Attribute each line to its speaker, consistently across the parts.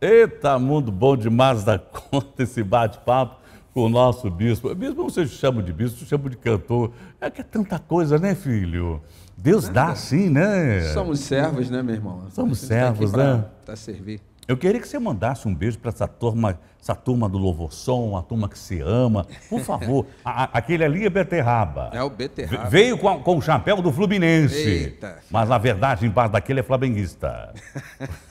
Speaker 1: Eita, mundo bom demais da conta esse bate-papo com o nosso bispo. Bispo, não sei se chama de bispo, chamo de cantor. É que é tanta coisa, né, filho? Deus dá sim, né?
Speaker 2: Somos servos, né, meu irmão?
Speaker 1: Somos servos, né?
Speaker 2: Para servir.
Speaker 1: Eu queria que você mandasse um beijo para essa turma, essa turma do Louvor Som, a turma que se ama. Por favor, a, a, aquele ali é beterraba.
Speaker 2: É o beterraba.
Speaker 1: Veio com, com o chapéu do Fluminense.
Speaker 2: Eita.
Speaker 1: Mas na verdade, embaixo daquele é flamenguista.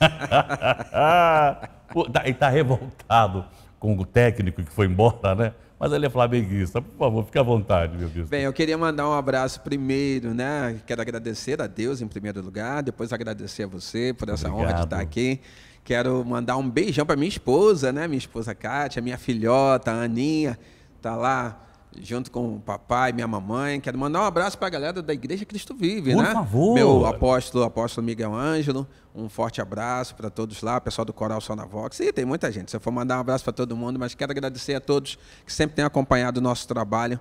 Speaker 1: e está revoltado com o técnico que foi embora, né? Mas ele é flamenguista. Por favor, fique à vontade, meu bispo.
Speaker 2: Bem, eu queria mandar um abraço primeiro, né? Quero agradecer a Deus em primeiro lugar, depois agradecer a você por essa Obrigado. honra de estar aqui. Quero mandar um beijão para minha esposa, né? Minha esposa Kátia, minha filhota, a Aninha, tá lá junto com o papai, minha mamãe. Quero mandar um abraço para a galera da Igreja Cristo Vive,
Speaker 1: Por
Speaker 2: né?
Speaker 1: Por favor.
Speaker 2: Meu apóstolo, apóstolo Miguel Ângelo. Um forte abraço para todos lá, pessoal do Coral Sonavox. E tem muita gente. Se eu for mandar um abraço para todo mundo, mas quero agradecer a todos que sempre têm acompanhado o nosso trabalho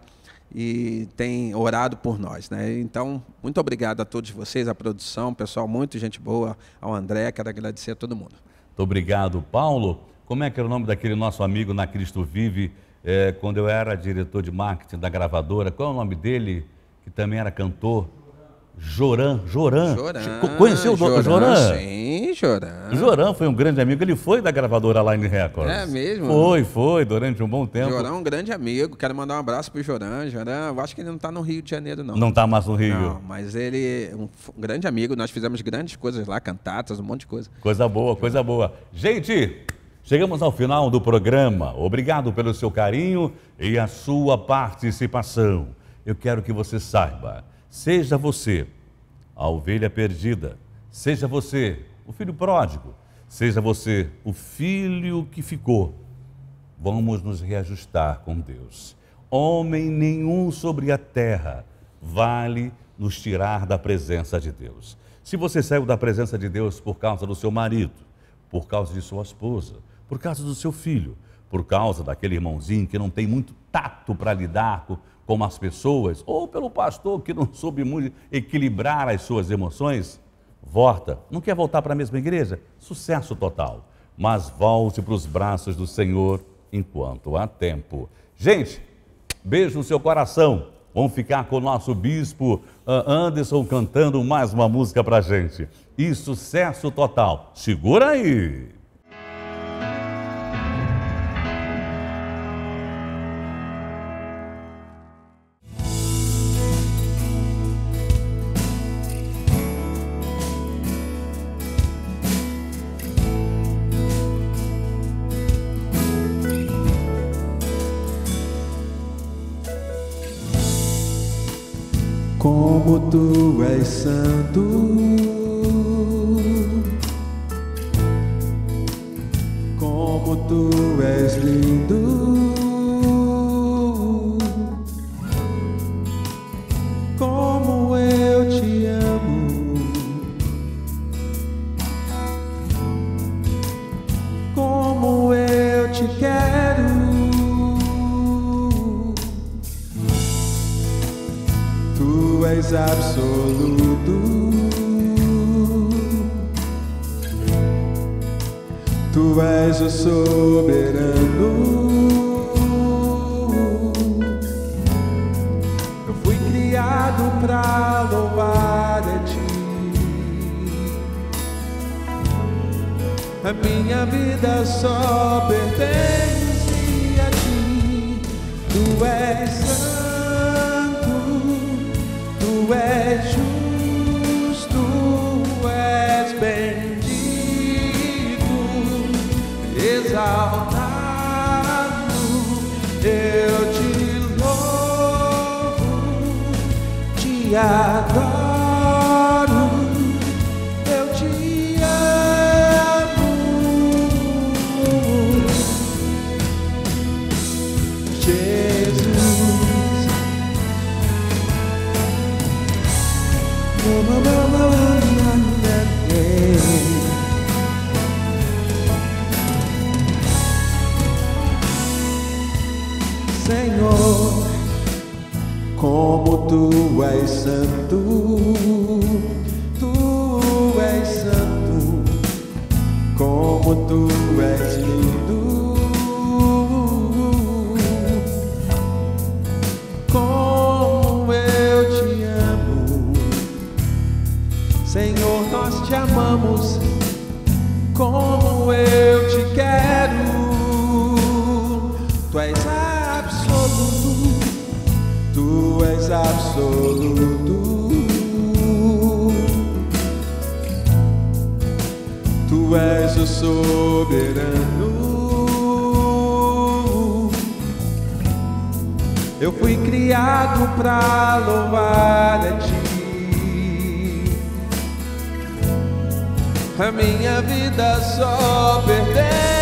Speaker 2: e têm orado por nós, né? Então, muito obrigado a todos vocês, a produção, pessoal, muito gente boa, ao André, quero agradecer a todo mundo.
Speaker 1: Muito obrigado, Paulo. Como é que era o nome daquele nosso amigo na Cristo Vive, é, quando eu era diretor de marketing da gravadora? Qual é o nome dele, que também era cantor? Joran, Joran.
Speaker 2: Joran.
Speaker 1: Conheceu o Joran? Joran?
Speaker 2: Sim, Joran.
Speaker 1: Joran foi um grande amigo. Ele foi da gravadora Line Records.
Speaker 2: É mesmo?
Speaker 1: Foi, foi, durante um bom tempo.
Speaker 2: Joran é um grande amigo. Quero mandar um abraço pro Joran. Joran, eu acho que ele não está no Rio de Janeiro, não.
Speaker 1: Não está mais no Rio.
Speaker 2: Não, mas ele é um grande amigo. Nós fizemos grandes coisas lá, cantatas, um monte de coisa.
Speaker 1: Coisa boa, coisa boa. Gente, chegamos ao final do programa. Obrigado pelo seu carinho e a sua participação. Eu quero que você saiba Seja você a ovelha perdida, seja você o filho pródigo, seja você o filho que ficou. Vamos nos reajustar com Deus. Homem nenhum sobre a terra vale nos tirar da presença de Deus. Se você saiu da presença de Deus por causa do seu marido, por causa de sua esposa, por causa do seu filho, por causa daquele irmãozinho que não tem muito tato para lidar com, com as pessoas, ou pelo pastor que não soube muito equilibrar as suas emoções, volta. Não quer voltar para a mesma igreja? Sucesso total. Mas volte para os braços do Senhor enquanto há tempo. Gente, beijo no seu coração. Vamos ficar com o nosso bispo ah, Anderson cantando mais uma música para gente. E sucesso total. Segura aí!
Speaker 3: Como tu és santo. Como tu és lindo. Como eu te amo. Absoluto. Tu és o soberano. Eu fui criado pra louvar a ti. A minha vida só pertence a ti. Tu és santo. Tu és Eu te louvo, te adoro, Senhor, como tu és santo, tu és santo, como tu és lindo. Como eu te amo. Senhor, nós te amamos. Absoluto. Tu és o soberano. Eu fui criado pra louvar a ti. A minha vida só pertence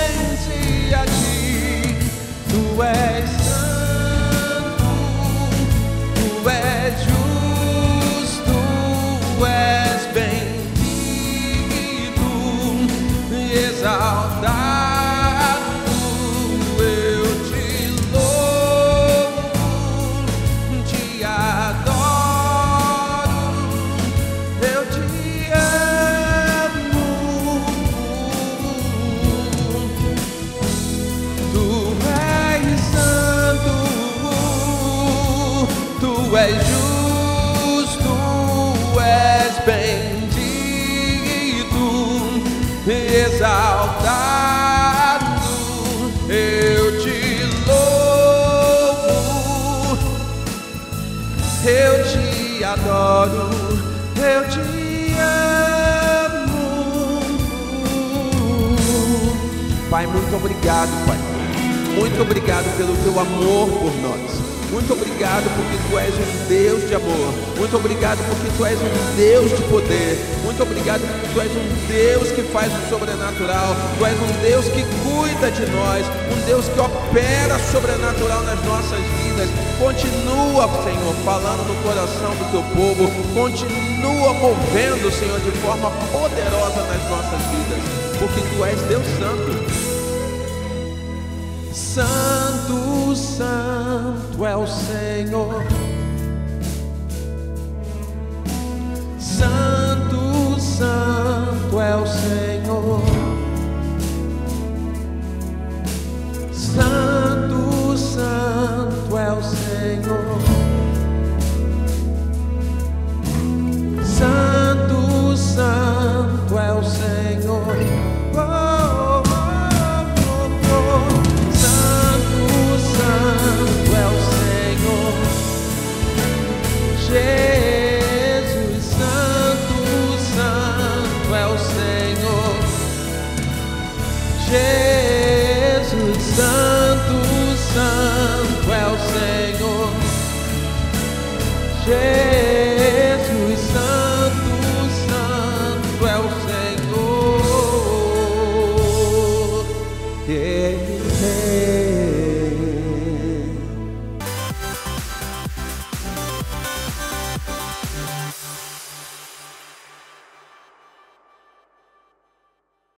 Speaker 3: tu és justo, és bendito, exaltado. Eu te louvo, eu te adoro, eu te amo. Pai, muito obrigado, Pai. Muito obrigado pelo teu amor por nós. Muito obrigado porque tu és um Deus de amor. Muito obrigado porque tu és um Deus de poder. Muito obrigado porque tu és um Deus que faz o sobrenatural. Tu és um Deus que cuida de nós. Um Deus que opera sobrenatural nas nossas vidas. Continua, Senhor, falando no coração do teu povo. Continua movendo, Senhor, de forma poderosa nas nossas vidas. Porque tu és Deus Santo. Santo, Santo é o Senhor. Senhor. Jesus, Santo, Santo é o Senhor. Jesus,